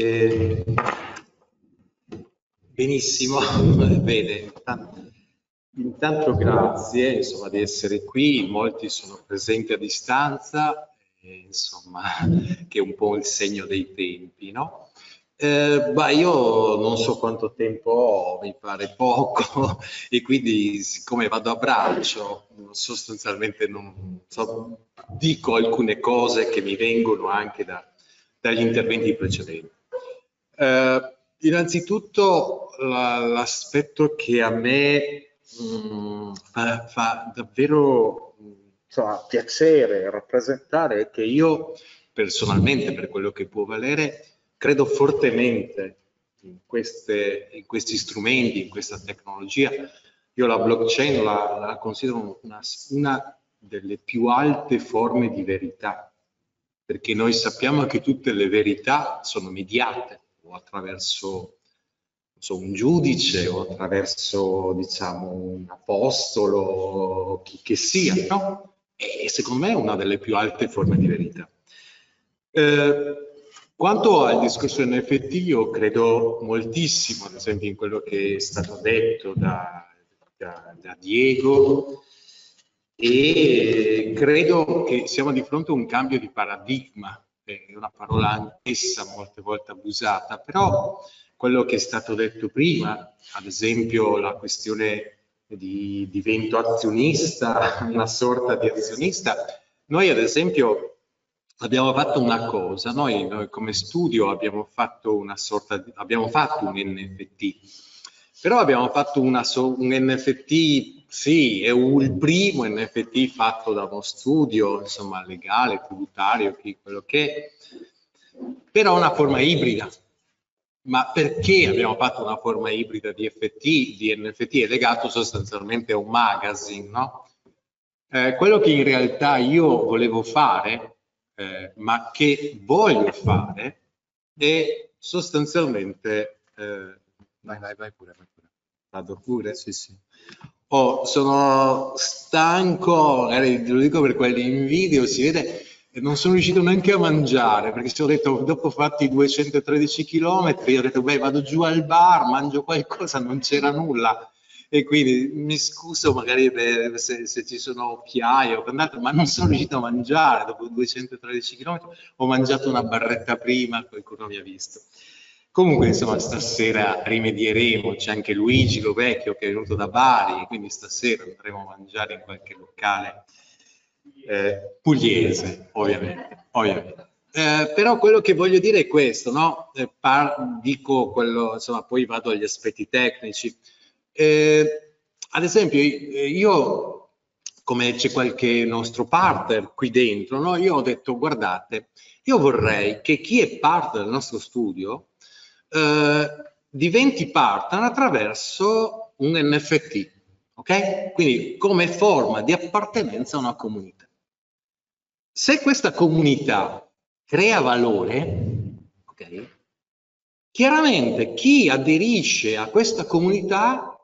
Eh, benissimo, bene. Intanto grazie insomma, di essere qui, molti sono presenti a distanza, eh, insomma, che è un po' il segno dei tempi, no? Eh, bah, io non so quanto tempo ho, mi pare poco, e quindi siccome vado a braccio, sostanzialmente non so, dico alcune cose che mi vengono anche da, dagli interventi precedenti. Eh, innanzitutto l'aspetto che a me mh, mm, fa, fa, davvero insomma, piacere rappresentare è che io personalmente, per quello che può valere, credo fortemente in, queste, in questi strumenti, in questa tecnologia. Io la blockchain la, la considero una, una delle più alte forme di verità, perché noi sappiamo che tutte le verità sono mediate o attraverso so, un giudice o attraverso diciamo un apostolo, chi che sia, no? E secondo me è una delle più alte forme di verità. Eh, quanto al discorso NFT, io credo moltissimo, ad esempio, in quello che è stato detto da, da, da Diego e credo che siamo di fronte a un cambio di paradigma, è una parola anch'essa molte volte abusata, però quello che è stato detto prima, ad esempio la questione di divento azionista, una sorta di azionista, noi ad esempio abbiamo fatto una cosa, noi, noi, come studio abbiamo fatto una sorta di, abbiamo fatto un NFT, però abbiamo fatto una, un NFT, sì, è un, il primo NFT fatto da uno studio, insomma, legale, tributario, quello che è, però una forma ibrida. Ma perché abbiamo fatto una forma ibrida di, FT, di NFT? È legato sostanzialmente a un magazine, no? Eh, quello che in realtà io volevo fare eh, ma che voglio fare è sostanzialmente... Eh, vai, vai, vai pure, vai pure. Vado pure? Sì, sì. Oh, sono stanco, magari lo dico per quelli in video, si vede, non sono riuscito neanche a mangiare perché se ho detto dopo fatti 213 km, ho detto beh vado giù al bar, mangio qualcosa, non c'era nulla e quindi mi scuso magari per, se, se, ci sono occhiaie ma non sono riuscito a mangiare dopo 213 km, ho mangiato una barretta prima, qualcuno mi ha visto. Comunque, insomma, stasera rimedieremo, c'è anche Luigi Govecchio che è venuto da Bari, quindi stasera andremo a mangiare in qualche locale eh, pugliese, ovviamente. ovviamente. Eh, però quello che voglio dire è questo, no? Eh, par, dico quello, insomma, poi vado agli aspetti tecnici. Eh, ad esempio, io, come c'è qualche nostro partner qui dentro, no? io ho detto, guardate, io vorrei che chi è parte del nostro studio eh, diventi partner attraverso un NFT, ok? Quindi come forma di appartenenza a una comunità. Se questa comunità crea valore, ok? Chiaramente chi aderisce a questa comunità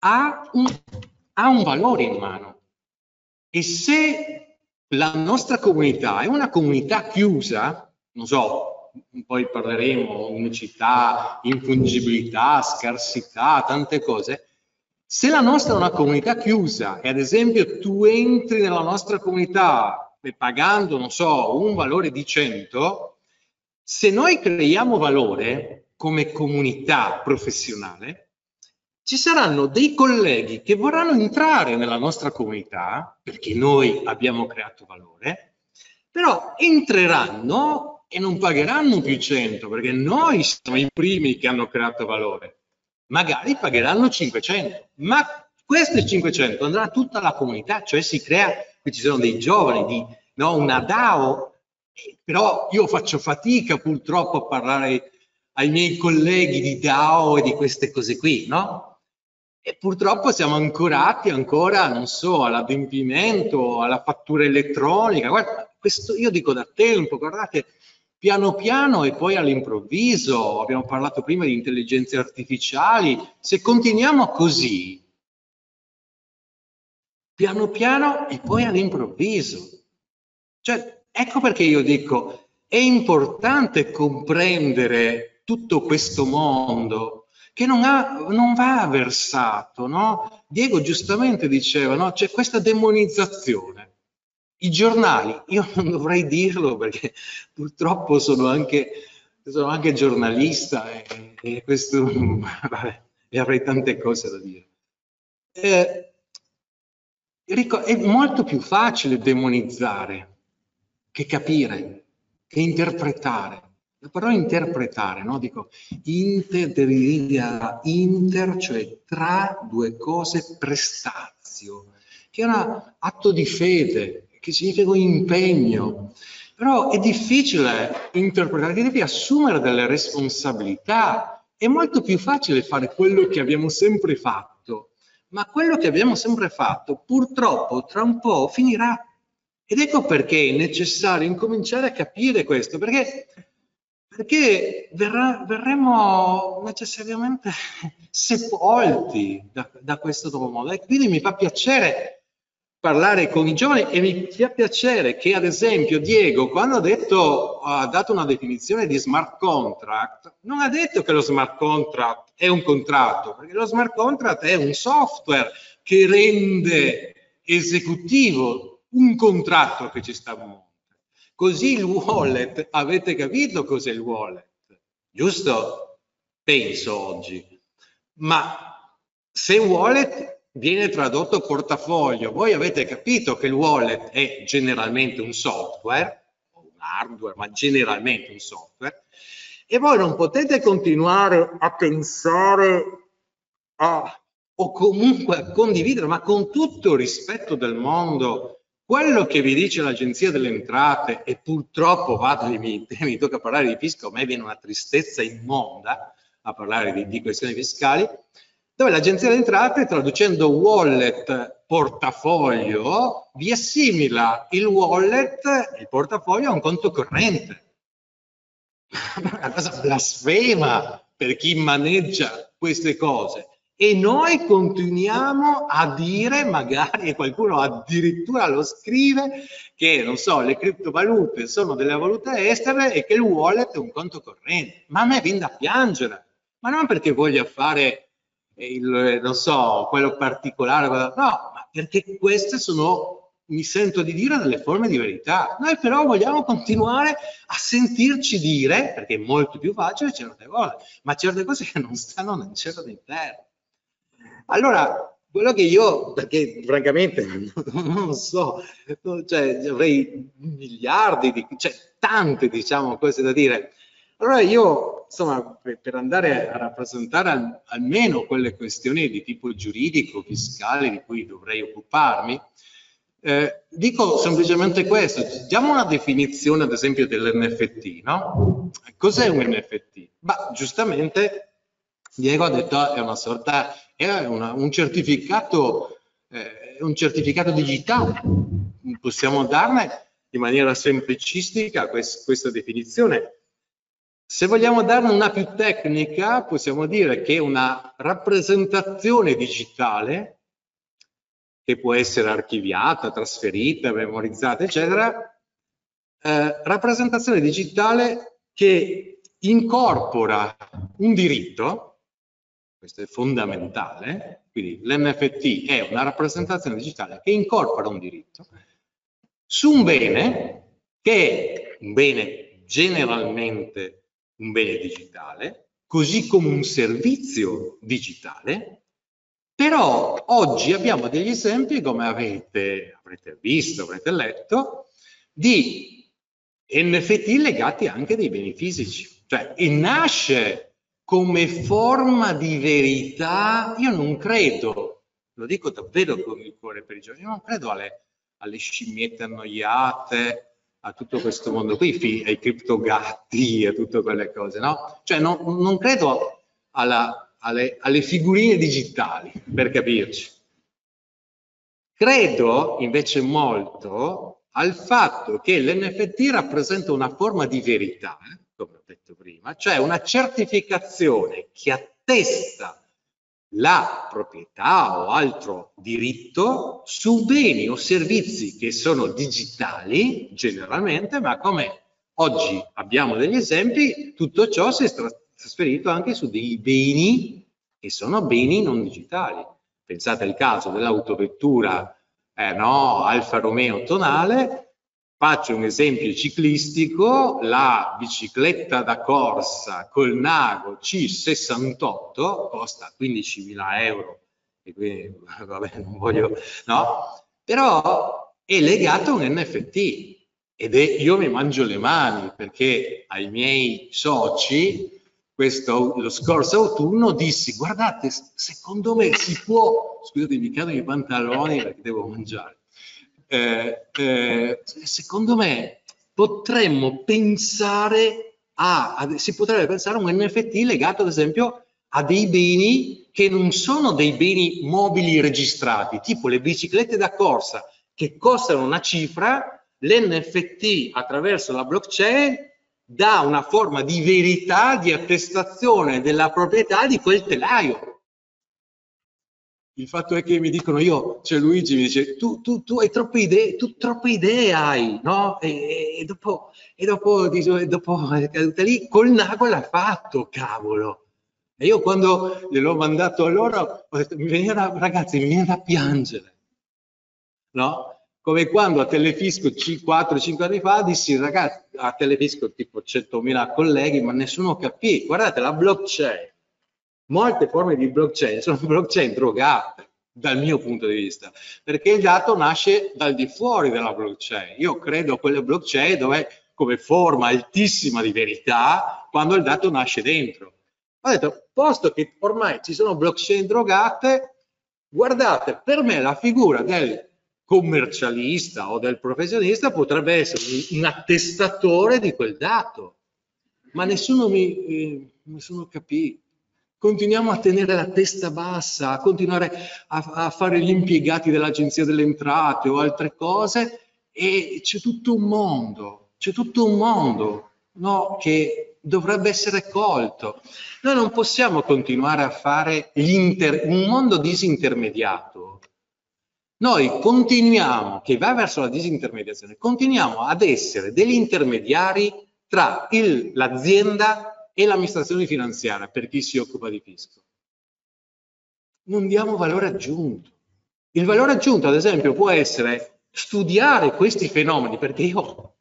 ha un, ha un valore in mano. E se la nostra comunità è una comunità chiusa, non so, poi parleremo unicità, infungibilità, scarsità, tante cose, se la nostra è una comunità chiusa e ad esempio tu entri nella nostra comunità pagando, non so, un valore di 100, se noi creiamo valore come comunità professionale, ci saranno dei colleghi che vorranno entrare nella nostra comunità, perché noi abbiamo creato valore, però entreranno e non pagheranno più 100, perché noi siamo i primi che hanno creato valore. Magari pagheranno 500, ma queste 500 andrà a tutta la comunità, cioè si crea, qui ci sono dei giovani, di, no, una DAO, però io faccio fatica purtroppo a parlare ai miei colleghi di DAO e di queste cose qui, no? E purtroppo siamo ancorati ancora, non so, all'adempimento, alla fattura elettronica. Guarda, questo io dico da tempo, guardate, piano piano e poi all'improvviso, abbiamo parlato prima di intelligenze artificiali, se continuiamo così, piano piano e poi all'improvviso. Cioè, ecco perché io dico, è importante comprendere tutto questo mondo che non, ha, non va versato, no? Diego giustamente diceva, no? C'è questa demonizzazione. I giornali, io non dovrei dirlo perché purtroppo sono anche, sono anche giornalista e, e questo, vabbè, e avrei tante cose da dire. Eh, è molto più facile demonizzare che capire, che interpretare. La parola interpretare, no? Dico inter, inter, cioè tra due cose prestazio, che è un atto di fede, che significa impegno. Però è difficile interpretare, che devi assumere delle responsabilità. È molto più facile fare quello che abbiamo sempre fatto, ma quello che abbiamo sempre fatto purtroppo tra un po' finirà. Ed ecco perché è necessario incominciare a capire questo, perché perché verrà, verremo necessariamente sepolti da, da, questo nuovo modo. E quindi mi fa piacere parlare con i giovani e mi fa piacere che ad esempio Diego quando ha, detto, ha dato una definizione di smart contract non ha detto che lo smart contract è un contratto perché lo smart contract è un software che rende esecutivo un contratto che ci sta a monte Così il wallet, avete capito cos'è il wallet? Giusto? Penso oggi. Ma se wallet viene tradotto portafoglio, voi avete capito che il wallet è generalmente un software, un hardware, ma generalmente un software, e voi non potete continuare a pensare a, o comunque a condividere, ma con tutto il rispetto del mondo, quello che vi dice l'Agenzia delle Entrate, e purtroppo vado, mi, mi tocca parlare di fisco, a me viene una tristezza immonda a parlare di, di questioni fiscali, dove l'Agenzia delle Entrate, traducendo wallet portafoglio, vi assimila il wallet, il portafoglio, a un conto corrente. Una cosa blasfema per chi maneggia queste cose e noi continuiamo a dire, magari qualcuno addirittura lo scrive, che non so, le criptovalute sono delle valute estere e che il wallet è un conto corrente. Ma a me viene da piangere, ma non perché voglia fare il, non so, quello particolare, no, ma perché queste sono, mi sento di dire, delle forme di verità. Noi però vogliamo continuare a sentirci dire, perché è molto più facile certe cose, ma certe cose che non stanno nel cielo d'interno. Allora, quello che io, perché francamente non so, cioè avrei miliardi di, cioè tante diciamo cose da dire. Allora io, insomma, per andare a rappresentare al, almeno quelle questioni di tipo giuridico, fiscale di cui dovrei occuparmi, eh, dico semplicemente questo, diamo una definizione ad esempio dell'NFT, no? Cos'è un NFT? Ma giustamente Diego ha detto è una sorta è una, un, certificato, eh, un certificato digitale. Possiamo darne in maniera semplicistica quest, questa definizione. Se vogliamo darne una più tecnica, possiamo dire che una rappresentazione digitale, che può essere archiviata, trasferita, memorizzata, eccetera, eh, rappresentazione digitale che incorpora un diritto, questo è fondamentale, quindi l'NFT è una rappresentazione digitale che incorpora un diritto su un bene che è un bene generalmente un bene digitale, così come un servizio digitale, però oggi abbiamo degli esempi, come avete, avrete visto, avrete letto, di NFT legati anche dei beni fisici. Cioè, e nasce come forma di verità, io non credo, lo dico davvero con il cuore per i giorni, io non credo alle, alle scimmiette annoiate, a tutto questo mondo qui, ai criptogatti, a tutte quelle cose, no? Cioè non, non credo alla, alle, alle figurine digitali, per capirci. Credo invece molto al fatto che l'NFT rappresenta una forma di verità, come ho detto prima, cioè una certificazione che attesta la proprietà o altro diritto su beni o servizi che sono digitali generalmente, ma come oggi abbiamo degli esempi, tutto ciò si, trasferito anche su dei beni che sono beni non digitali. Pensate al caso dell'autovettura eh, no, Alfa Romeo tonale, Faccio un esempio ciclistico, la bicicletta da corsa col Nago C68 costa 15.000 euro, e quindi vabbè, non voglio, no? Però è legato a un NFT ed è, io mi mangio le mani perché ai miei soci questo, lo scorso autunno dissi guardate secondo me si può scusate mi cadono i pantaloni perché devo mangiare eh, eh, secondo me potremmo pensare a, a, si potrebbe pensare a un NFT legato ad esempio a dei beni che non sono dei beni mobili registrati tipo le biciclette da corsa che costano una cifra l'NFT attraverso la blockchain dà una forma di verità, di attestazione della proprietà di quel telaio. Il fatto è che mi dicono io, cioè Luigi mi dice, tu, tu, tu hai troppe idee, tu troppe idee hai, no? E, e dopo, e dopo, e dopo è caduta lì, col nago l'ha fatto, cavolo. E io quando gliel'ho mandato a loro, ho detto, mi viene da, ragazzi, mi viene da piangere, no? come quando a Telefisco 4-5 anni fa dissi ragazzi a Telefisco tipo 100.000 colleghi ma nessuno capì guardate la blockchain molte forme di blockchain sono blockchain drogate dal mio punto di vista perché il dato nasce dal di fuori della blockchain. Io credo a quelle blockchain dove come forma altissima di verità quando il dato nasce dentro. Ho detto posto che ormai ci sono blockchain drogate guardate per me la figura del commercialista o del professionista potrebbe essere un attestatore di quel dato, ma nessuno mi, eh, nessuno capì. Continuiamo a tenere la testa bassa, a continuare a, a fare gli impiegati dell'Agenzia delle Entrate o altre cose e c'è tutto un mondo, c'è tutto un mondo no, che dovrebbe essere colto. Noi non possiamo continuare a fare un mondo disintermediato noi continuiamo, che va verso la disintermediazione, continuiamo ad essere degli intermediari tra l'azienda e l'amministrazione finanziaria per chi si occupa di fisco. Non diamo valore aggiunto. Il valore aggiunto, ad esempio, può essere studiare questi fenomeni, perché io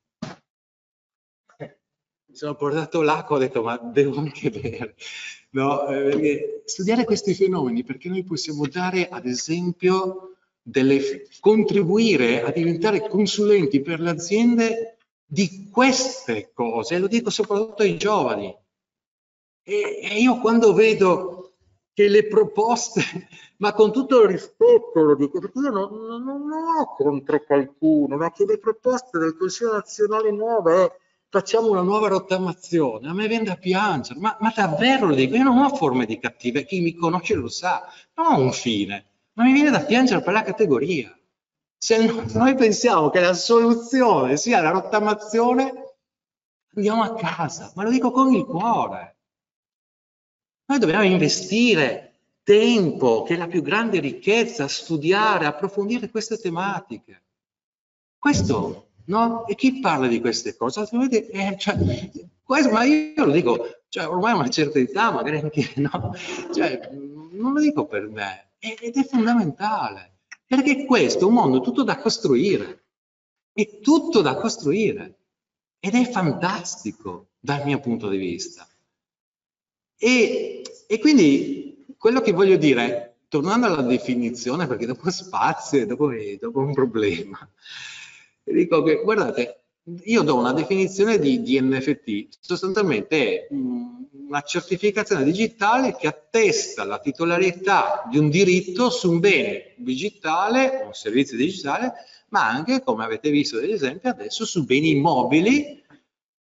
mi sono portato l'acqua ho detto ma devo anche bere. No, eh, studiare questi fenomeni perché noi possiamo dare, ad esempio, delle, contribuire a diventare consulenti per le aziende di queste cose, lo dico soprattutto ai giovani. E, e io quando vedo che le proposte, ma con tutto il rispetto lo dico, perché io non, non, non ho contro qualcuno, ma che le proposte del Consiglio nazionale nuove è facciamo una nuova rottamazione, a me viene da piangere, ma, ma davvero lo dico, io non ho forme di cattive, chi mi conosce lo sa, non ho un fine ma mi viene da piangere per la categoria. Se noi pensiamo che la soluzione sia la rottamazione, andiamo a casa, ma lo dico con il cuore. Noi dobbiamo investire tempo, che è la più grande ricchezza, studiare, approfondire queste tematiche. Questo, no? E chi parla di queste cose? Eh, cioè, questo, ma io lo dico, cioè, ormai a una certa età, magari anche no, cioè, non lo dico per me, ed è fondamentale, perché questo è un mondo tutto da costruire, è tutto da costruire ed è fantastico dal mio punto di vista. E, e quindi quello che voglio dire, tornando alla definizione, perché dopo spazio e dopo, dopo un problema, dico che guardate, io do una definizione di, di NFT, sostanzialmente è una certificazione digitale che attesta la titolarità di un diritto su un bene digitale, un servizio digitale, ma anche, come avete visto degli esempi adesso, su beni immobili,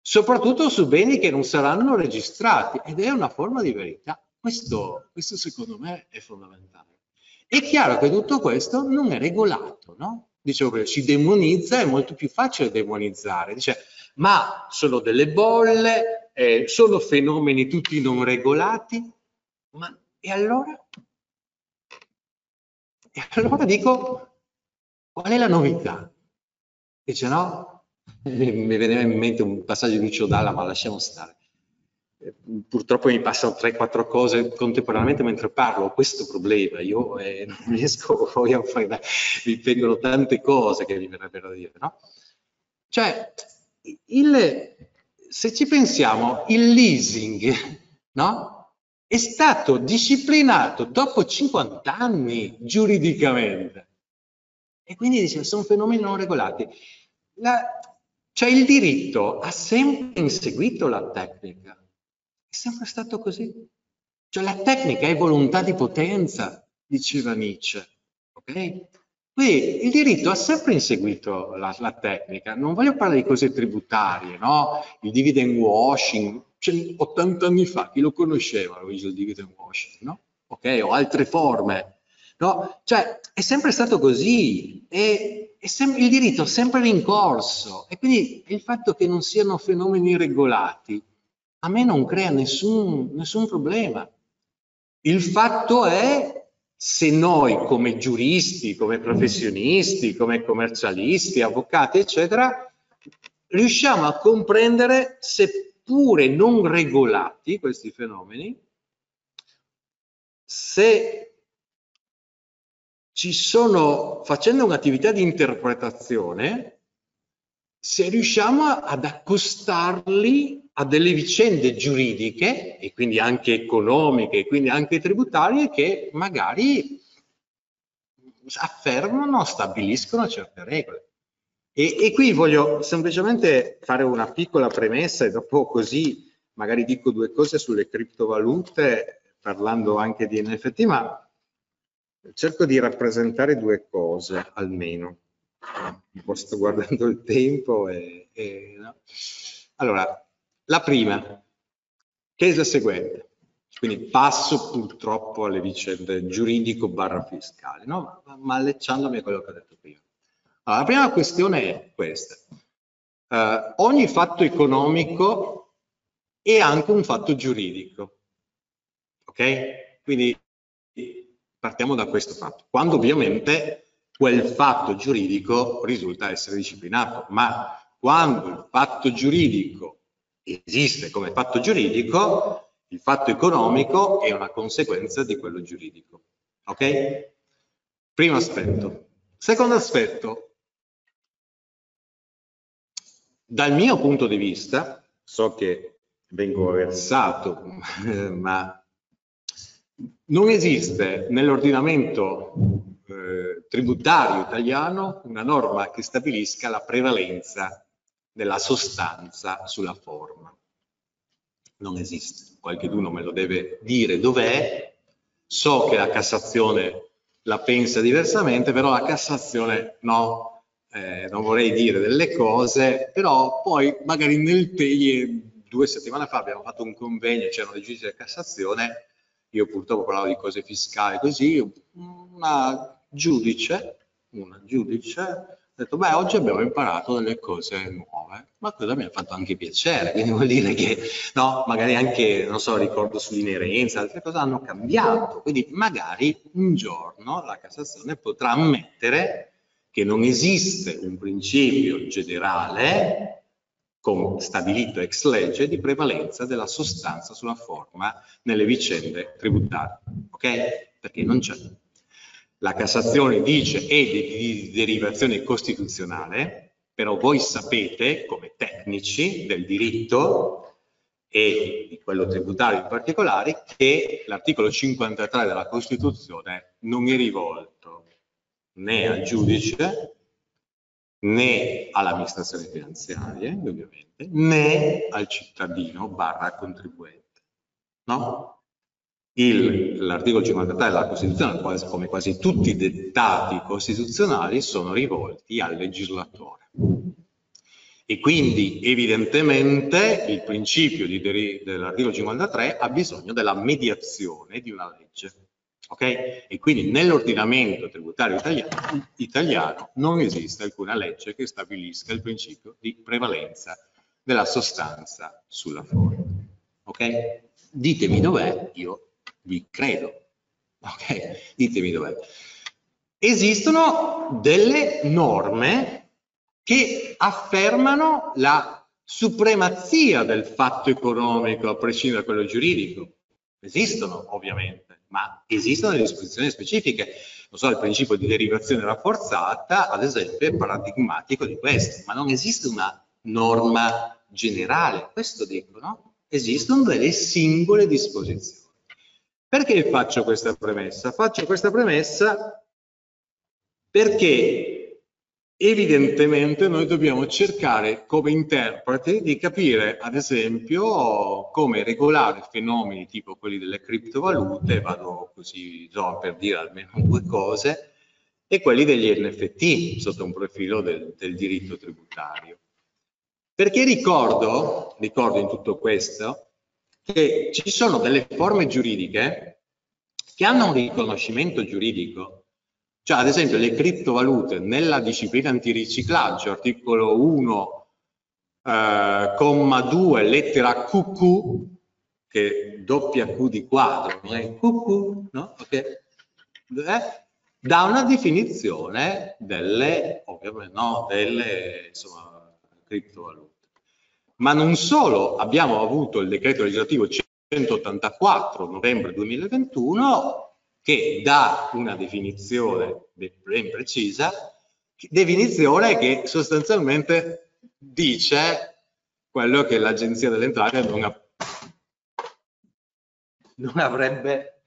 soprattutto su beni che non saranno registrati ed è una forma di verità. Questo, questo secondo me è fondamentale. È chiaro che tutto questo non è regolato, no? Dicevo che si demonizza, è molto più facile demonizzare. Dice, ma sono delle bolle, eh, sono fenomeni tutti non regolati, ma e allora? E allora dico, qual è la novità? Dice no, mi veniva in mente un passaggio di Lucio Dalla, ma lasciamo stare. purtroppo mi passano 3-4 cose contemporaneamente mentre parlo, questo problema, io eh, non riesco poi a fare, mi vengono tante cose che mi verrebbero da dire, no? Cioè, il, se ci pensiamo, il leasing, no? È stato disciplinato dopo 50 anni giuridicamente. E quindi dice, sono fenomeni non regolati. La, cioè il diritto ha sempre inseguito la tecnica, è sempre stato così. Cioè la tecnica è volontà di potenza, diceva Nietzsche. Ok? Quindi il diritto ha sempre inseguito la, la, tecnica. Non voglio parlare di cose tributarie, no? Il dividend washing, cioè, 80 anni fa chi lo conosceva il dividend washing, no? Ok? O altre forme, no? Cioè è sempre stato così. E sem- il diritto è sempre rincorso e quindi il fatto che non siano fenomeni regolati a me non crea nessun, nessun problema. Il fatto è se noi come giuristi, come professionisti, come commercialisti, avvocati, eccetera, riusciamo a comprendere, seppure non regolati questi fenomeni, se ci sono, facendo un'attività di interpretazione, se riusciamo ad accostarli a delle vicende giuridiche e quindi anche economiche e quindi anche tributarie che magari affermano, stabiliscono certe regole. E, e qui voglio semplicemente fare una piccola premessa e dopo così magari dico due cose sulle criptovalute parlando anche di NFT, ma cerco di rappresentare due cose almeno. Un po' sto guardando il tempo e, e no. Allora, la prima, che è la seguente. Quindi passo purtroppo alle vicende giuridico barra fiscali, no? ma, allecciandomi a quello che ho detto prima. Allora, la prima questione è questa. Uh, ogni fatto economico è anche un fatto giuridico. Ok? Quindi partiamo da questo fatto, quando ovviamente quel fatto giuridico risulta essere disciplinato, ma quando il fatto giuridico esiste come fatto giuridico, il fatto economico è una conseguenza di quello giuridico. Ok? Primo aspetto. Secondo aspetto, dal mio punto di vista, so che vengo versato, ma non esiste nell'ordinamento eh, tributario italiano una norma che stabilisca la prevalenza della sostanza sulla forma. Non esiste. Qualcuno me lo deve dire dov'è. So che la Cassazione la pensa diversamente, però la Cassazione no, eh, non vorrei dire delle cose, però poi magari nel PEI due settimane fa abbiamo fatto un convegno, c'erano dei giudici della Cassazione io purtroppo parlavo di cose fiscali così, una giudice, una giudice ha detto beh oggi abbiamo imparato delle cose nuove, ma cosa mi ha fatto anche piacere, quindi vuol dire che no, magari anche, non so, ricordo sull'inerenza, altre cose hanno cambiato, quindi magari un giorno la Cassazione potrà ammettere che non esiste un principio generale come stabilito ex legge di prevalenza della sostanza sulla forma nelle vicende tributarie, ok? Perché non c'è. La Cassazione dice è di derivazione costituzionale, però voi sapete, come tecnici del diritto e di quello tributario in particolare, che l'articolo 53 della Costituzione non è rivolto né al giudice né all'amministrazione finanziaria, ovviamente, né al cittadino barra contribuente. No? L'articolo 53 della Costituzione, come quasi tutti i dettati costituzionali, sono rivolti al legislatore. E quindi evidentemente il principio dell'articolo 53 ha bisogno della mediazione di una legge. Okay? E quindi nell'ordinamento tributario italiano, italiano, non esiste alcuna legge che stabilisca il principio di prevalenza della sostanza sulla forma. Ok? Ditemi dov'è, io vi credo. Ok? Ditemi dov'è. Esistono delle norme che affermano la supremazia del fatto economico a prescindere da quello giuridico. Esistono ovviamente, ma esistono delle disposizioni specifiche. Non so, il principio di derivazione rafforzata, ad esempio, è paradigmatico di questo, ma non esiste una norma generale, questo dico, no? Esistono delle singole disposizioni. Perché faccio questa premessa? Faccio questa premessa perché evidentemente noi dobbiamo cercare come interpreti di capire ad esempio come regolare fenomeni tipo quelli delle criptovalute, vado così so, per dire almeno due cose, e quelli degli NFT sotto un profilo del, del diritto tributario. Perché ricordo, ricordo in tutto questo, che ci sono delle forme giuridiche che hanno un riconoscimento giuridico cioè, ad esempio, le criptovalute nella disciplina antiriciclaggio, articolo 1, eh, comma 2, lettera QQ, che doppia Q di quadro, non è QQ, no? Okay. Eh? dà una definizione delle, ovviamente, no, delle insomma, criptovalute. Ma non solo, abbiamo avuto il decreto legislativo 184 novembre 2021 che dà una definizione ben precisa, definizione che sostanzialmente dice quello che l'Agenzia delle Entrate non, ha, non avrebbe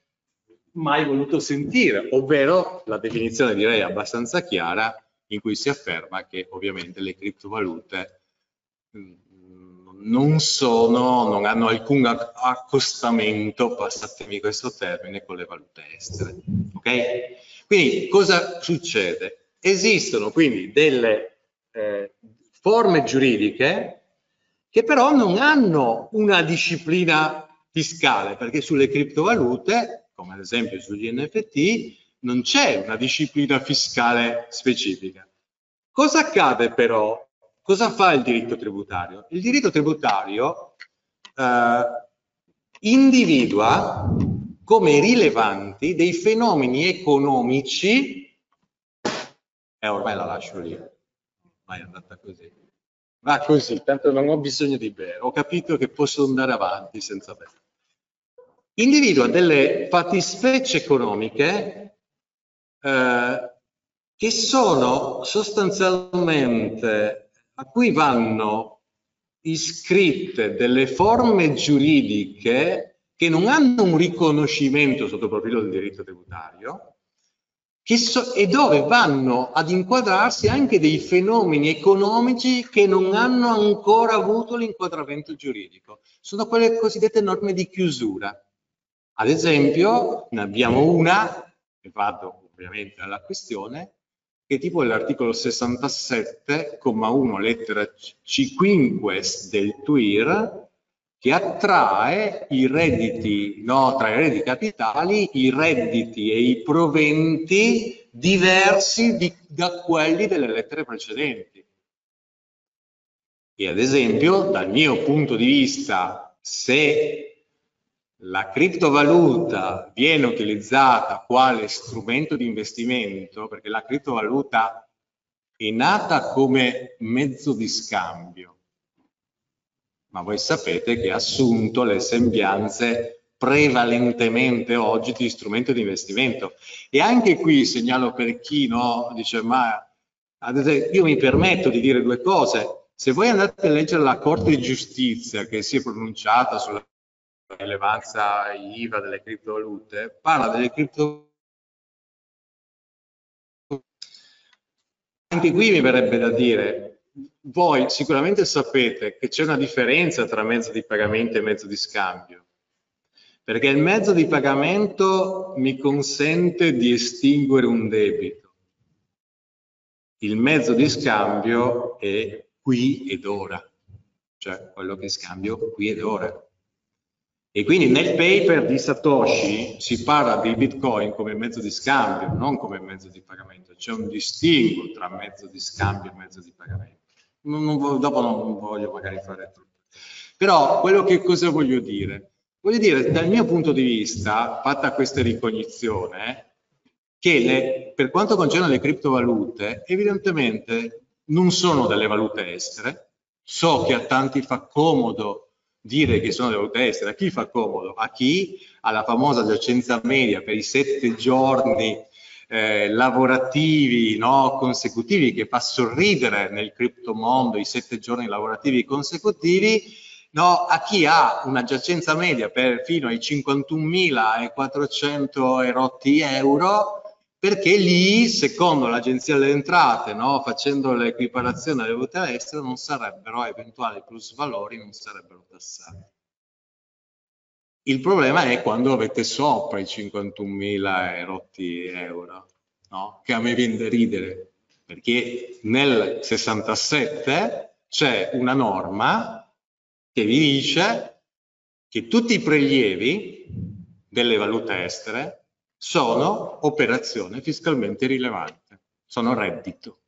mai voluto sentire, ovvero la definizione direi abbastanza chiara in cui si afferma che ovviamente le criptovalute non sono, non hanno alcun accostamento, passatemi questo termine, con le valute estere. Ok? Quindi cosa succede? Esistono quindi delle eh, forme giuridiche che però non hanno una disciplina fiscale, perché sulle criptovalute, come ad esempio sugli NFT, non c'è una disciplina fiscale specifica. Cosa accade però Cosa fa il diritto tributario? Il diritto tributario eh, individua come rilevanti dei fenomeni economici, e eh, ormai la lascio lì, ormai è andata così, va così, tanto non ho bisogno di bere, ho capito che posso andare avanti senza bere. Individua delle fattispecie economiche eh, che sono sostanzialmente a cui vanno iscritte delle forme giuridiche che non hanno un riconoscimento sotto il profilo del diritto tributario so, e dove vanno ad inquadrarsi anche dei fenomeni economici che non hanno ancora avuto l'inquadramento giuridico. Sono quelle cosiddette norme di chiusura. Ad esempio, ne abbiamo una, e vado ovviamente alla questione, che tipo l'articolo 67,1 lettera C quinques del TUIR che attrae i redditi, no, tra i redditi capitali, i redditi e i proventi diversi di, da quelli delle lettere precedenti. E ad esempio, dal mio punto di vista, se la criptovaluta viene utilizzata quale strumento di investimento perché la criptovaluta è nata come mezzo di scambio, ma voi sapete che ha assunto le sembianze prevalentemente oggi di strumento di investimento. E anche qui segnalo per chi no, dice ma io mi permetto di dire due cose. Se voi andate a leggere la Corte di Giustizia che si è pronunciata sulla rilevanza IVA delle criptovalute, parla delle criptovalute. Anche qui mi verrebbe da dire, voi sicuramente sapete che c'è una differenza tra mezzo di pagamento e mezzo di scambio, perché il mezzo di pagamento mi consente di estinguere un debito. Il mezzo di scambio è qui ed ora, cioè quello che scambio qui ed ora. E quindi nel paper di Satoshi si parla di Bitcoin come mezzo di scambio, non come mezzo di pagamento. C'è un distinguo tra mezzo di scambio e mezzo di pagamento. Non, non, dopo non voglio magari fare tutto. Però quello che cosa voglio dire? Voglio dire, dal mio punto di vista, fatta questa ricognizione, che le, per quanto concerne le criptovalute, evidentemente non sono delle valute estere, So che a tanti fa comodo dire che sono valute estere, a chi fa comodo? A chi ha la famosa giacenza media per i sette giorni eh, lavorativi no, consecutivi che fa sorridere nel criptomondo i sette giorni lavorativi consecutivi, no, a chi ha una giacenza media per fino ai 51.400 erotti euro, perché lì, secondo l'Agenzia delle Entrate, no, facendo l'equiparazione alle valute all'estero, non sarebbero eventuali plusvalori, non sarebbero tassati. Il problema è quando avete sopra i 51.000 erotti euro, no? che a me viene da ridere, perché nel 67 c'è una norma che vi dice che tutti i prelievi delle valute estere sono operazione fiscalmente rilevante, sono reddito.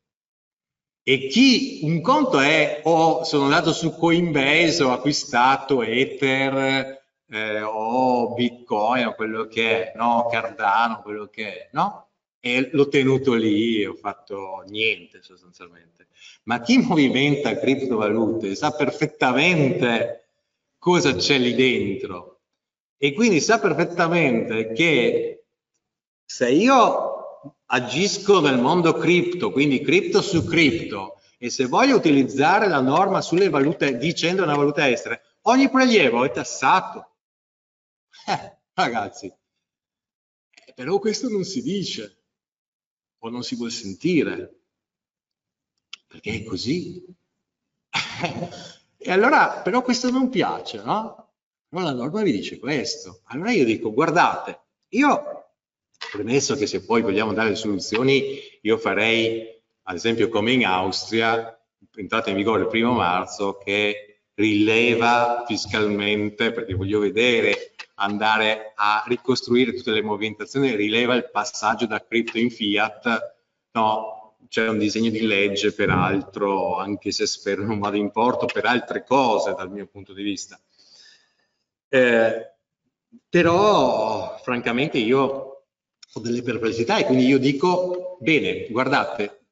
E chi un conto è o oh, sono andato su Coinbase, ho acquistato Ether, eh, o Bitcoin o quello che è, no? Cardano, quello che è, no? E l'ho tenuto lì e ho fatto niente sostanzialmente. Ma chi movimenta criptovalute sa perfettamente cosa c'è lì dentro e quindi sa perfettamente che se io agisco nel mondo cripto, quindi cripto su cripto, e se voglio utilizzare la norma sulle valute dicendo una valuta estera, ogni prelievo è tassato. Eh, ragazzi, però questo non si dice o non si vuol sentire perché è così. e allora, però questo non piace, no? Allora la norma vi dice questo. Allora io dico, guardate, io, premesso che se poi vogliamo dare soluzioni, io farei, ad esempio come in Austria, entrata in vigore il primo marzo, che rileva fiscalmente, perché voglio vedere andare a ricostruire tutte le movimentazioni, rileva il passaggio da cripto in fiat, no, c'è un disegno di legge peraltro, anche se spero non vada in porto, per altre cose dal mio punto di vista. Eh, però francamente io ho delle perplessità e quindi io dico, bene, guardate,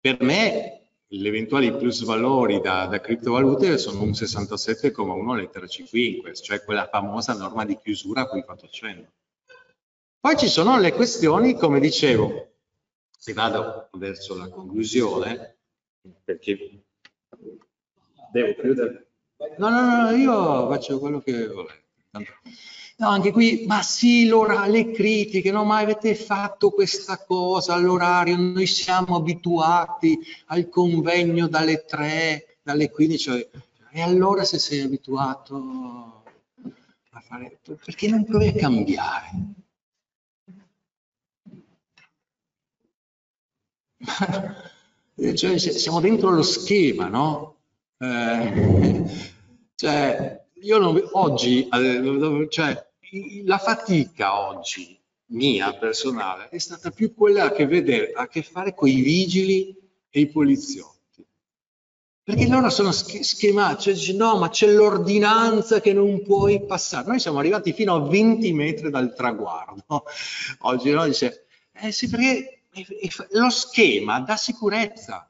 per me gli eventuali plusvalori da, da criptovalute sono un 67,1 lettera C5, cioè quella famosa norma di chiusura a cui ho fatto cenno. Poi ci sono le questioni, come dicevo, se vado verso la conclusione, perché devo chiudere. No, no, no, io faccio quello che volevo. No, anche qui, ma sì, le critiche, no, ma avete fatto questa cosa all'orario, noi siamo abituati al convegno dalle 3, dalle 15, e allora se sei abituato a fare, perché non provi a cambiare? cioè, siamo dentro lo schema, no? Eh, cioè, io non, oggi, eh, cioè, la fatica oggi mia personale è stata più quella che, vedere, a che fare con i vigili e i poliziotti. Perché loro sono schemati, cioè no, ma c'è l'ordinanza che non puoi passare. Noi siamo arrivati fino a 20 metri dal traguardo. Oggi no, dice, eh sì, perché lo schema dà sicurezza.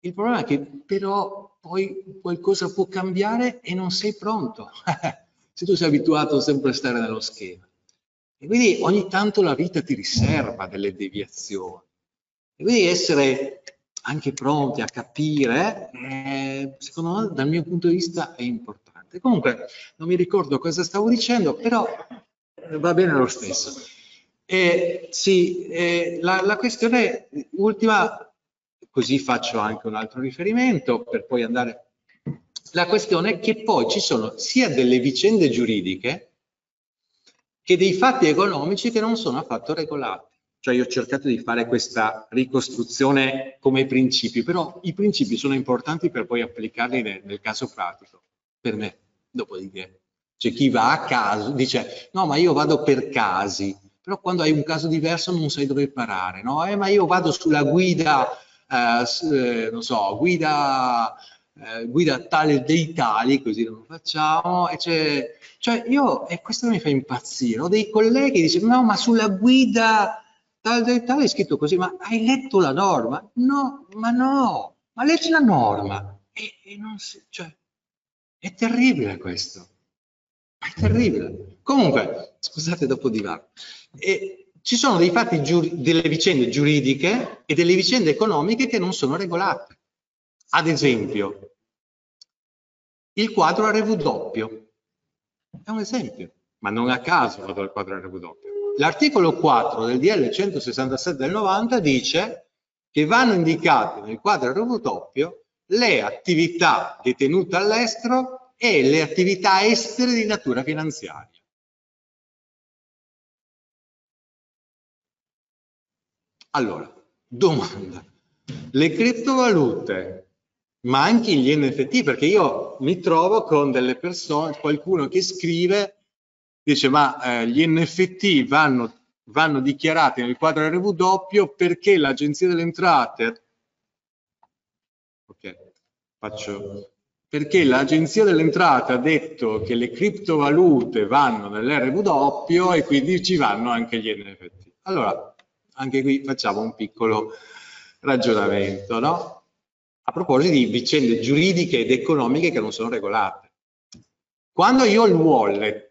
Il problema è che però poi qualcosa può cambiare e non sei pronto. se tu sei abituato sempre a stare nello schema. E quindi ogni tanto la vita ti riserva delle deviazioni. E quindi essere anche pronti a capire, eh, secondo me dal mio punto di vista è importante. Comunque non mi ricordo cosa stavo dicendo, però va bene lo stesso. Eh, sì, eh, la, la questione ultima, così faccio anche un altro riferimento per poi andare la questione è che poi ci sono sia delle vicende giuridiche che dei fatti economici che non sono affatto regolati. Cioè io ho cercato di fare questa ricostruzione come principi, però i principi sono importanti per poi applicarli nel, nel caso pratico, per me. Dopodiché c'è chi va a caso, dice no ma io vado per casi, però quando hai un caso diverso non sai dove parare, no? Eh, ma io vado sulla guida, eh, eh non so, guida eh, guida tale dei tali, così non lo facciamo, e c'è, cioè io, e questo mi fa impazzire, ho dei colleghi che dicono, no, ma sulla guida tal dei tali è scritto così, ma hai letto la norma? No, ma no, Ma leggi la norma e, e non si, cioè, è terribile questo. È terribile. Comunque, scusate dopo di là. E ci sono dei fatti delle vicende giuridiche e delle vicende economiche che non sono regolate. Ad esempio, il quadro RW. È un esempio, ma non a caso vado al quadro RW. L'articolo 4 del DL 167 del 90 dice che vanno indicate nel quadro RW le attività detenute all'estero e le attività estere di natura finanziaria. Allora, domanda. Le criptovalute ma anche gli NFT, perché io mi trovo con delle persone, qualcuno che scrive, dice ma eh, gli NFT vanno, vanno dichiarati nel quadro RW perché l'Agenzia delle Entrate, ok, faccio, perché l'Agenzia delle Entrate ha detto che le criptovalute vanno nell'RW e quindi ci vanno anche gli NFT. Allora, anche qui facciamo un piccolo ragionamento, no? A proposito di vicende giuridiche ed economiche che non sono regolate. Quando io ho il wallet,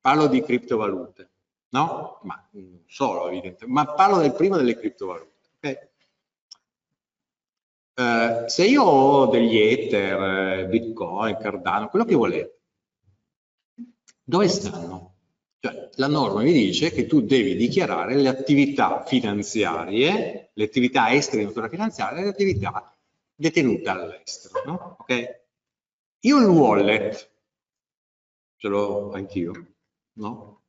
parlo di criptovalute, no? Ma non solo, evidentemente, ma parlo del primo delle criptovalute. Okay? Eh, se io ho degli Ether, eh, Bitcoin, Cardano, quello che volete, dove stanno? Cioè, la norma mi dice che tu devi dichiarare le attività finanziarie, le attività estere di natura finanziaria e le attività detenuta all'estero. No? Okay? Io il wallet ce l'ho anch'io, no?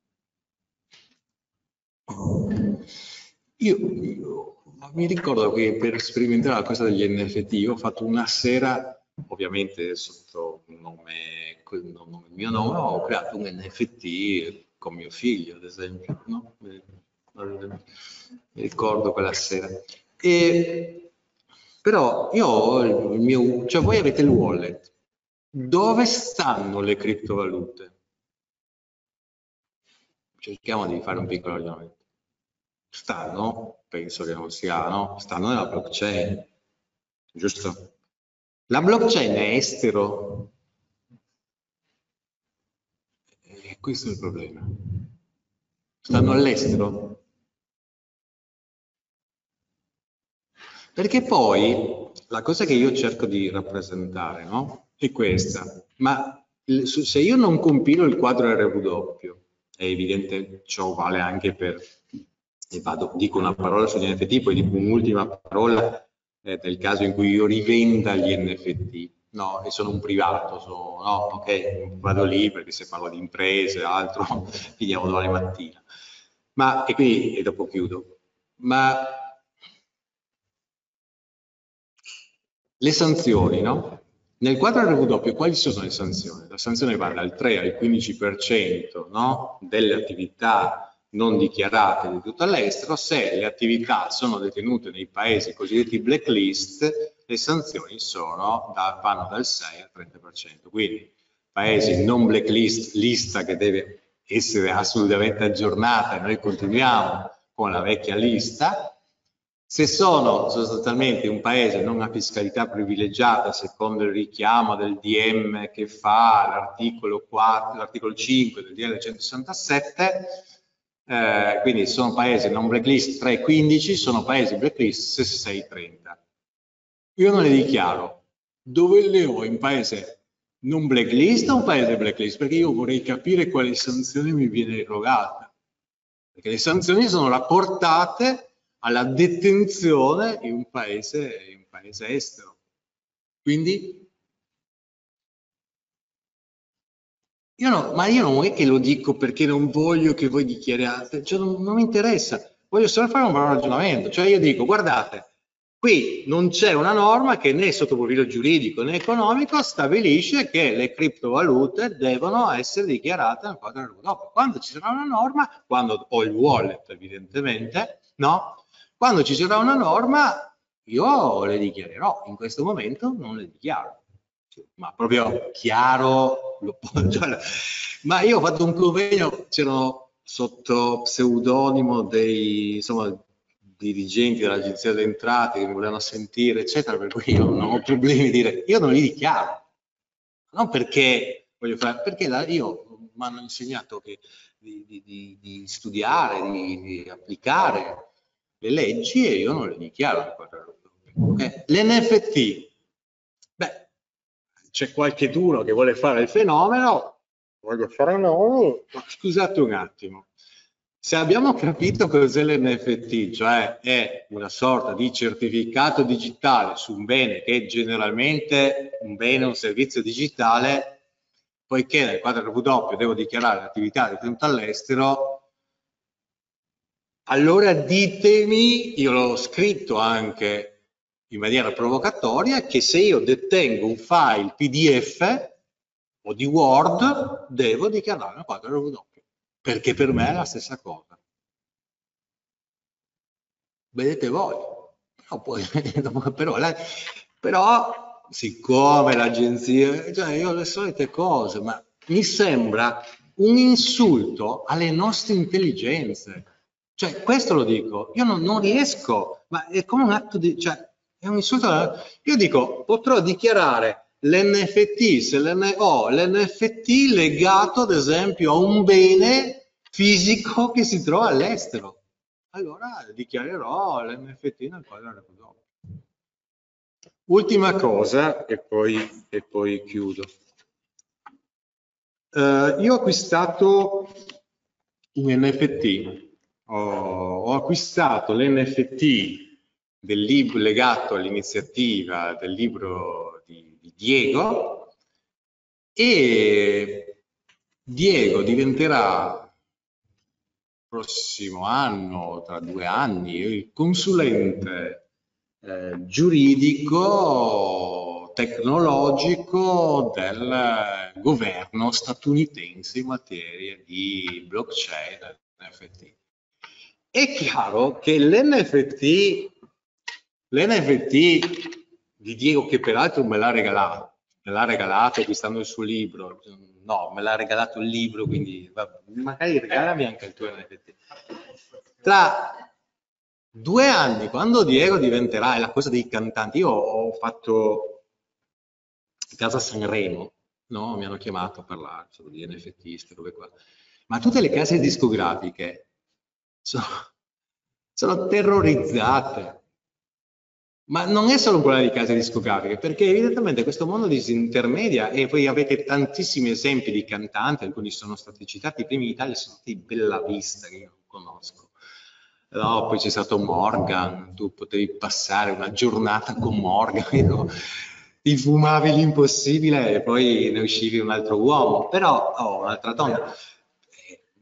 Io, io, mi ricordo che per sperimentare la cosa degli NFT ho fatto una sera, ovviamente sotto il nome, il mio nome, ho creato un NFT con mio figlio, ad esempio, no? mi ricordo quella sera. E però io ho il mio, cioè voi avete il wallet. Dove stanno le criptovalute? Cerchiamo di fare un piccolo ragionamento. Stanno, penso che non siano, stanno nella blockchain, giusto? La blockchain è estero. E questo è il problema. Stanno all'estero? Perché poi la cosa che io cerco di rappresentare no? è questa, ma se io non compilo il quadro RW, è evidente ciò vale anche per, e vado, dico una parola sugli NFT, poi dico un'ultima parola eh, nel caso in cui io rivenda gli NFT, no, e sono un privato, sono, no, ok, vado lì perché se parlo di imprese, altro, finiamo domani mattina. Ma, e quindi, e dopo chiudo, ma Le sanzioni, no? Nel quadro RW quali sono le sanzioni? La sanzione va dal 3 al 15% no? delle attività non dichiarate di tutto all'estero, se le attività sono detenute nei paesi cosiddetti blacklist, le sanzioni da, vanno dal 6 al 30%. Quindi paesi non blacklist, lista che deve essere assolutamente aggiornata, noi continuiamo con la vecchia lista, se sono sostanzialmente un paese non a fiscalità privilegiata secondo il richiamo del DM che fa l'articolo 5 del DL 167, eh, quindi sono paesi non blacklist 315, sono paesi blacklist 630. Io non le dichiaro. Dove le ho in paese non blacklist o un paese blacklist? Perché io vorrei capire quale sanzione mi viene erogata. Perché le sanzioni sono rapportate alla detenzione in un paese, in un paese estero. Quindi Io no, ma io non è che lo dico perché non voglio che voi dichiariate, cioè non, non mi interessa, voglio solo fare un ragionamento, cioè io dico guardate, qui non c'è una norma che né sotto profilo giuridico né economico stabilisce che le criptovalute devono essere dichiarate nel quadro dopo. Quando ci sarà una norma, quando ho il wallet evidentemente, no? Quando ci sarà una norma, io le dichiarerò, in questo momento non le dichiaro. Ma proprio chiaro, cioè, ma io ho fatto un convegno, c'erano sotto pseudonimo dei, insomma, dirigenti dell'agenzia delle entrate che mi volevano sentire, eccetera, per cui io non ho problemi di dire, io non li dichiaro. Non perché voglio fare, perché la, io mi hanno insegnato che, di, di, di, di, studiare, di, applicare le leggi e io non le dichiaro. Okay? L'NFT, beh, c'è qualche duro che vuole fare il fenomeno, voglio fare no, ma scusate un attimo, se abbiamo capito cos'è l'NFT, cioè è una sorta di certificato digitale su un bene che è generalmente un bene, un servizio digitale, poiché nel quadro W devo dichiarare l'attività detenuta all'estero, allora ditemi, io l'ho scritto anche in maniera provocatoria, che se io detengo un file PDF o di Word, devo dichiarare nel quadro W perché per me è la stessa cosa. Vedete voi. No, poi, però, però, siccome l'agenzia, cioè io le solite cose, ma mi sembra un insulto alle nostre intelligenze. Cioè, questo lo dico, io non, non riesco, ma è come un atto di, cioè, è un insulto. Io dico, potrò dichiarare l'NFT, se ho l'NFT legato ad esempio a un bene fisico che si trova all'estero, allora dichiarerò l'NFT nel quadro RFW. Ultima cosa e poi, e poi chiudo. Uh, io ho acquistato un NFT, ho, acquistato l'NFT del libro legato all'iniziativa del libro Diego e Diego diventerà prossimo anno, tra due anni, il consulente eh, giuridico tecnologico del governo statunitense in materia di blockchain NFT. È chiaro che l'NFT, l'NFT di Diego che peraltro me l'ha regalato, me l'ha regalato acquistando il suo libro, no, me l'ha regalato il libro, quindi vabbè, magari regalami anche il tuo NFT. Tra due anni, quando Diego diventerà, è la cosa dei cantanti, io ho fatto Casa Sanremo, no? mi hanno chiamato a parlare solo di NFT, queste qua, ma tutte le case discografiche sono, sono terrorizzate ma non è solo problema di case discografiche, perché evidentemente questo mondo disintermedia, e poi avete tantissimi esempi di cantanti, alcuni sono stati citati, i primi in Italia sono stati Bella Vista, che io non conosco. No, poi c'è stato Morgan, tu potevi passare una giornata con Morgan, ti fumavi l'impossibile e poi ne uscivi un altro uomo, però, oh, un'altra donna.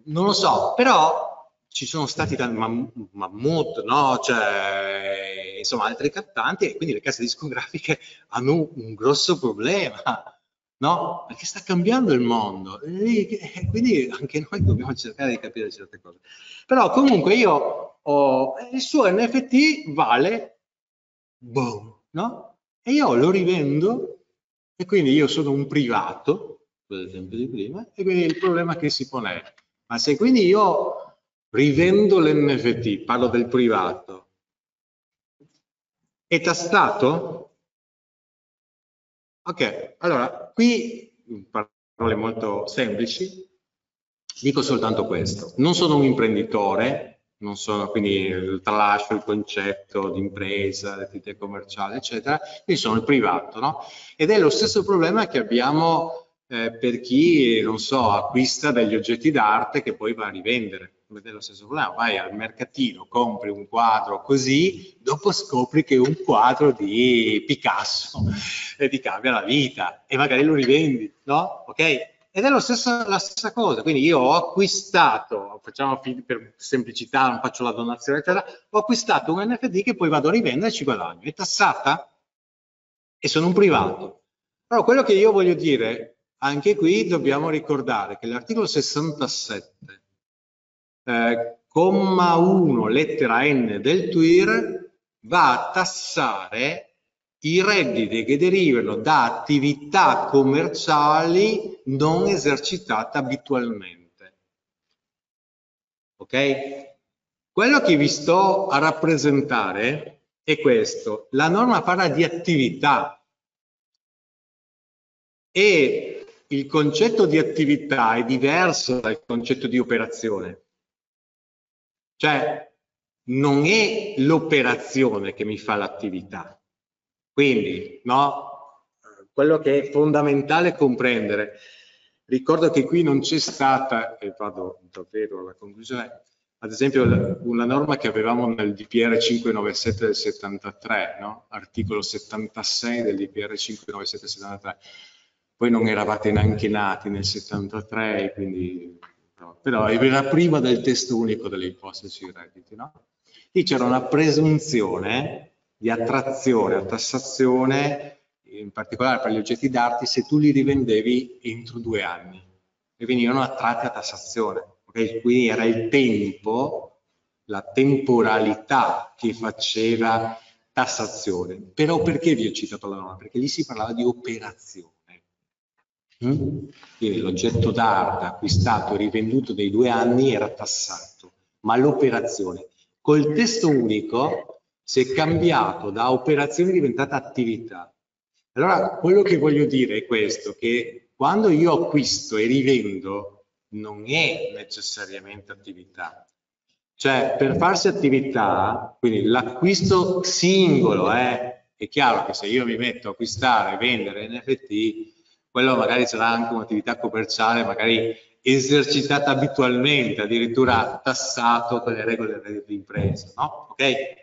Non lo so, però ci sono stati Mammut, no? cioè, insomma altri cantanti e quindi le case discografiche hanno un grosso problema, no? Perché sta cambiando il mondo e quindi anche noi dobbiamo cercare di capire certe cose. Però comunque io ho il suo NFT vale boom, no? E io lo rivendo e quindi io sono un privato, per esempio di prima, e quindi il problema che si pone è, ma se quindi io rivendo l'NFT, parlo del privato, è tastato? Ok, allora qui parole molto semplici, dico soltanto questo, non sono un imprenditore, non sono, quindi tralascio il concetto di impresa, di attività commerciale, eccetera, quindi sono il privato, no? Ed è lo stesso problema che abbiamo eh, per chi, non so, acquista degli oggetti d'arte che poi va a rivendere vedere lo stesso problema, vai al mercatino, compri un quadro così, dopo scopri che un quadro di Picasso e ti cambia la vita e magari lo rivendi, no? Ok? Ed è lo stesso, la stessa cosa, quindi io ho acquistato, facciamo per semplicità, non faccio la donazione, eccetera, ho acquistato un NFT che poi vado a rivendere e ci guadagno. È tassata? E sono un privato. Però quello che io voglio dire, anche qui dobbiamo ricordare che l'articolo 67 eh, comma 1 lettera N del TUIR va a tassare i redditi che derivano da attività commerciali non esercitate abitualmente. Ok? Quello che vi sto a rappresentare è questo. La norma parla di attività e il concetto di attività è diverso dal concetto di operazione. Cioè, non è l'operazione che mi fa l'attività. Quindi, no? Quello che è fondamentale comprendere. Ricordo che qui non c'è stata, e vado davvero alla conclusione, ad esempio una norma che avevamo nel DPR 597 del 73, no? articolo 76 del DPR 597 del 73. Voi non eravate neanche nati nel 73, quindi, no. però era prima del testo unico delle imposte sui redditi. No? Lì c'era una presunzione di attrazione a tassazione, in particolare per gli oggetti d'arte, se tu li rivendevi entro due anni e venivano attratti a tassazione. Okay? Quindi era il tempo, la temporalità che faceva tassazione. Però perché vi ho citato la norma? Perché lì si parlava di operazione. Mm? L'oggetto d'arte acquistato e rivenduto dei due anni era tassato, ma l'operazione Col testo unico si è cambiato da operazione diventata attività. Allora, quello che voglio dire è questo, che quando io acquisto e rivendo non è necessariamente attività. Cioè, per farsi attività, quindi l'acquisto singolo, eh, è chiaro che se io mi metto a acquistare e vendere NFT, quello magari sarà anche un'attività commerciale, magari esercitata abitualmente, addirittura tassato con le regole di impresa, no? Ok?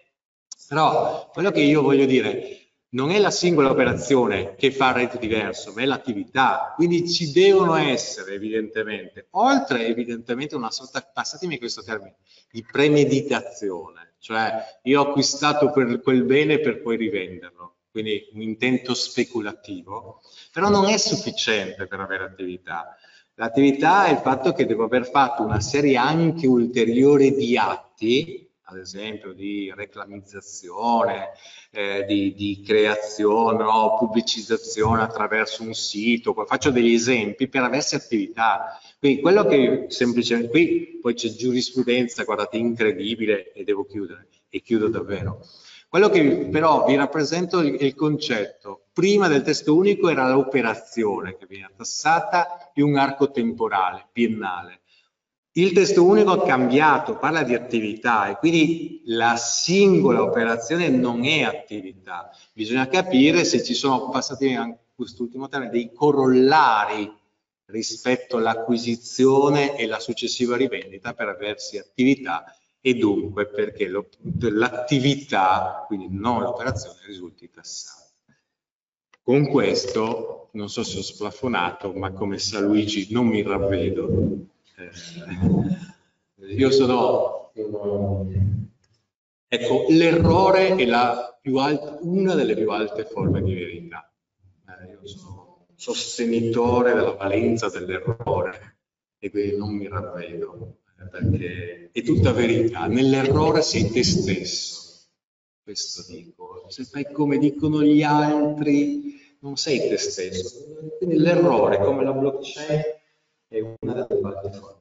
Però quello che io voglio dire non è la singola operazione che fa reddito diverso, ma è l'attività. Quindi ci devono essere evidentemente, oltre evidentemente una sorta, passatemi questo termine, di premeditazione, cioè io ho acquistato quel bene per poi rivenderlo, quindi un intento speculativo, però non è sufficiente per avere attività. L'attività è il fatto che devo aver fatto una serie anche ulteriore di atti, ad esempio di reclamizzazione, eh, di, di, creazione o pubblicizzazione attraverso un sito, faccio degli esempi per aversi attività. Quindi quello che semplicemente qui poi c'è giurisprudenza, guardate, incredibile e devo chiudere, e chiudo davvero. Quello che però vi rappresento è il concetto. Prima del testo unico era l'operazione che viene tassata di un arco temporale, biennale. Il testo unico ha cambiato, parla di attività e quindi la singola operazione non è attività. Bisogna capire se ci sono passati anche quest'ultimo termine dei corollari rispetto all'acquisizione e la successiva rivendita per aversi attività e dunque perché l'attività, quindi non l'operazione, risulti tassata. Con questo, non so se ho splafonato, ma come sa Luigi non mi ravvedo. Eh, io sono... Ecco, l'errore è alta, una delle più alte forme di verità. Eh, io sono sostenitore della valenza dell'errore e quindi non mi ravvedo perché è tutta verità, nell'errore sei te stesso. Questo dico, se fai come dicono gli altri, non sei te stesso. Quindi l'errore, come la blockchain, è una delle varie forme.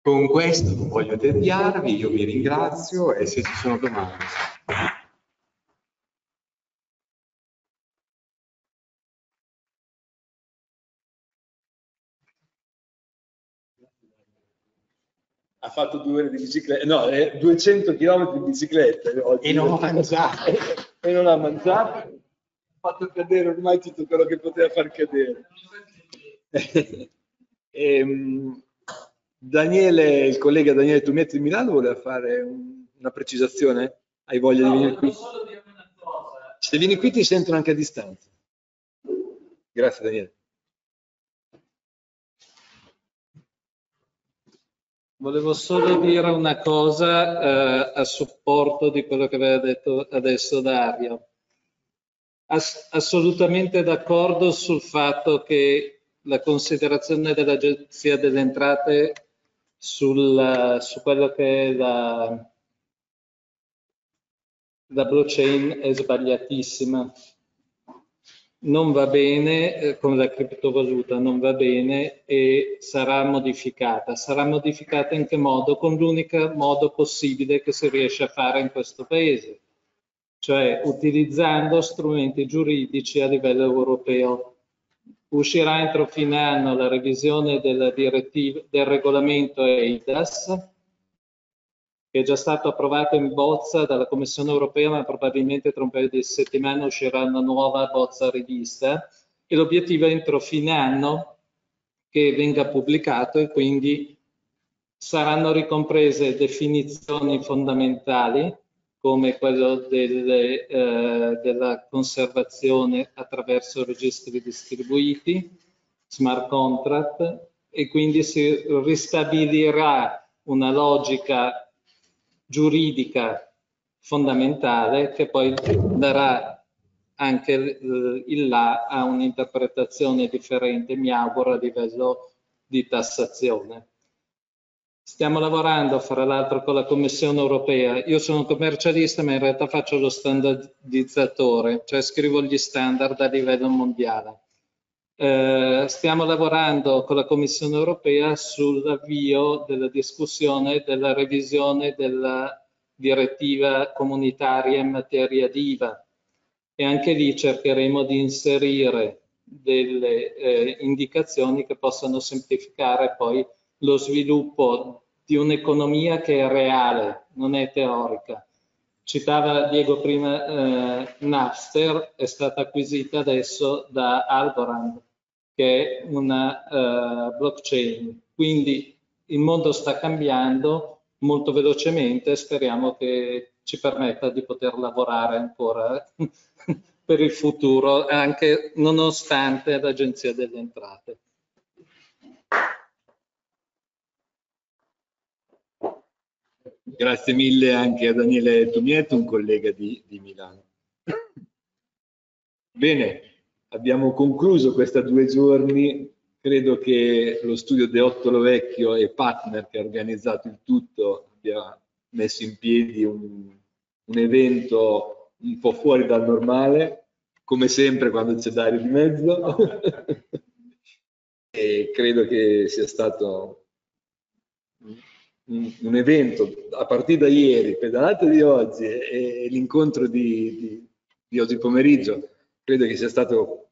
Con questo non voglio tediarvi, io vi ringrazio e se ci sono domande. Fatto due ore di bicicletta, no, eh, 200 km di bicicletta. Oggi. E non ha mangiato. e non ha mangiato. Ha fatto cadere ormai tutto quello che poteva far cadere. e, ehm, Daniele, il collega Daniele Tumetti di Milano voleva fare un, una precisazione? Hai voglia no, di venire qui? Se vieni qui ti sentono anche a distanza. Grazie Daniele. Volevo solo dire una cosa eh, a supporto di quello che aveva detto adesso Dario. Ass assolutamente d'accordo sul fatto che la considerazione dell'Agenzia delle Entrate sul, su quello che è la, la blockchain è sbagliatissima. Non va bene, eh, come la criptovaluta non va bene e sarà modificata. Sarà modificata in che modo? Con l'unico modo possibile che si riesce a fare in questo paese, cioè utilizzando strumenti giuridici a livello europeo. Uscirà entro fine anno la revisione del regolamento EIDAS, che è già stato approvato in bozza dalla Commissione europea, ma probabilmente tra un paio di settimane uscirà una nuova bozza rivista. E l'obiettivo è entro fine anno che venga pubblicato e quindi saranno ricomprese definizioni fondamentali come quello delle, eh, della conservazione attraverso registri distribuiti, smart contract e quindi si ristabilirà una logica giuridica fondamentale che poi darà anche il là a un'interpretazione differente, mi auguro, a livello di tassazione. Stiamo lavorando, fra l'altro, con la Commissione europea. Io sono commercialista, ma in realtà faccio lo standardizzatore, cioè scrivo gli standard a livello mondiale. Eh, stiamo lavorando con la Commissione europea sull'avvio della discussione della revisione della direttiva comunitaria in materia di IVA e anche lì cercheremo di inserire delle eh, indicazioni che possano semplificare poi lo sviluppo di un'economia che è reale, non è teorica. Citava Diego prima eh, Napster, è stata acquisita adesso da Algorand, che è una uh, blockchain. Quindi il mondo sta cambiando molto velocemente e speriamo che ci permetta di poter lavorare ancora per il futuro, anche nonostante l'Agenzia delle Entrate. Grazie mille anche a Daniele Tomietto, un collega di, di Milano. Bene, abbiamo concluso questa due giorni. Credo che lo studio De Ottolo Vecchio e Partner che ha organizzato il tutto abbia messo in piedi un, un evento un po' fuori dal normale, come sempre quando c'è Dario di mezzo. e credo che sia stato un, evento a partire da ieri, pedalata di oggi e, e l'incontro di, di, di, oggi pomeriggio, credo che sia stato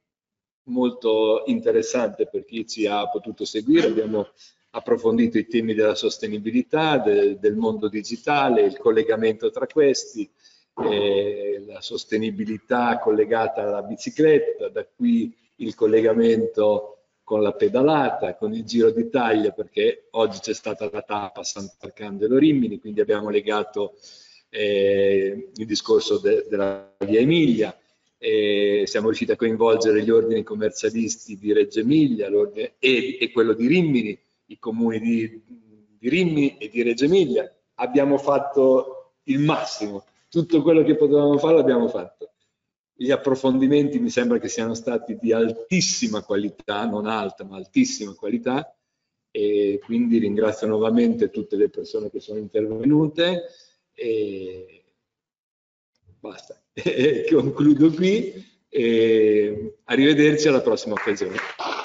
molto interessante per chi ci ha potuto seguire. Abbiamo approfondito i temi della sostenibilità, de, del mondo digitale, il collegamento tra questi, eh, la sostenibilità collegata alla bicicletta, da qui il collegamento con la pedalata, con il Giro d'Italia, perché oggi c'è stata la tappa Sant'Arcangelo Rimini, quindi abbiamo legato eh, il discorso de della via Emilia, e siamo riusciti a coinvolgere gli ordini commercialisti di Reggio Emilia e, e, quello di Rimini, i comuni di, di Rimini e di Reggio Emilia. Abbiamo fatto il massimo, tutto quello che potevamo fare l'abbiamo fatto gli approfondimenti mi sembra che siano stati di altissima qualità, non alta ma altissima qualità e quindi ringrazio nuovamente tutte le persone che sono intervenute e basta, concludo qui e arrivederci alla prossima occasione.